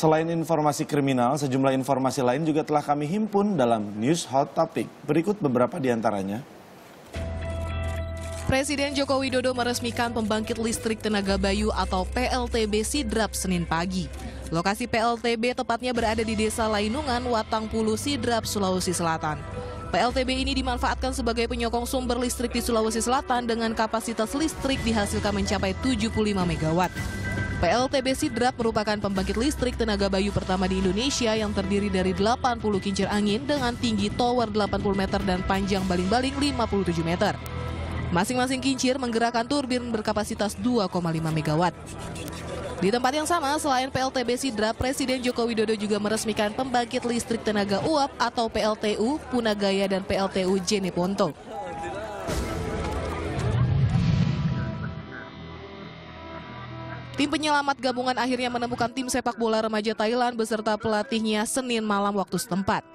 Selain informasi kriminal, sejumlah informasi lain juga telah kami himpun dalam News Hot Topic. Berikut beberapa di antaranya. Presiden Joko Widodo meresmikan pembangkit listrik tenaga bayu atau PLTB Sidrap Senin pagi. Lokasi PLTB tepatnya berada di Desa Lainungan, Watangpulu, Sidrap, Sulawesi Selatan. PLTB ini dimanfaatkan sebagai penyokong sumber listrik di Sulawesi Selatan dengan kapasitas listrik dihasilkan mencapai 75 megawatt. PLTB Sidrap merupakan pembangkit listrik tenaga bayu pertama di Indonesia yang terdiri dari 80 kincir angin dengan tinggi tower 80 meter dan panjang baling-baling 57 meter. Masing-masing kincir menggerakkan turbin berkapasitas 2,5 megawatt. Di tempat yang sama, selain PLTB Sidra, Presiden Joko Widodo juga meresmikan pembangkit listrik tenaga uap atau PLTU, Punagaya dan PLTU Jeneponto. Tim penyelamat gabungan akhirnya menemukan tim sepak bola remaja Thailand beserta pelatihnya Senin malam waktu setempat.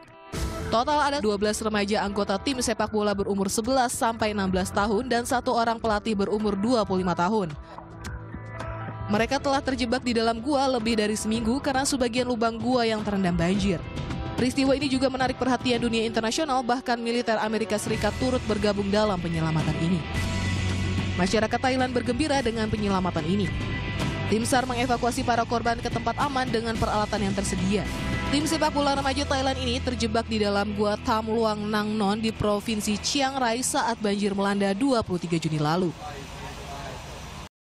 Total ada 12 remaja anggota tim sepak bola berumur 11 sampai 16 tahun dan satu orang pelatih berumur 25 tahun. Mereka telah terjebak di dalam gua lebih dari seminggu karena sebagian lubang gua yang terendam banjir. Peristiwa ini juga menarik perhatian dunia internasional bahkan militer Amerika Serikat turut bergabung dalam penyelamatan ini. Masyarakat Thailand bergembira dengan penyelamatan ini. Tim SAR mengevakuasi para korban ke tempat aman dengan peralatan yang tersedia. Tim sepak bola remaja Thailand ini terjebak di dalam gua Tam Luang Nang Non di Provinsi Chiang Rai saat banjir melanda 23 Juni lalu.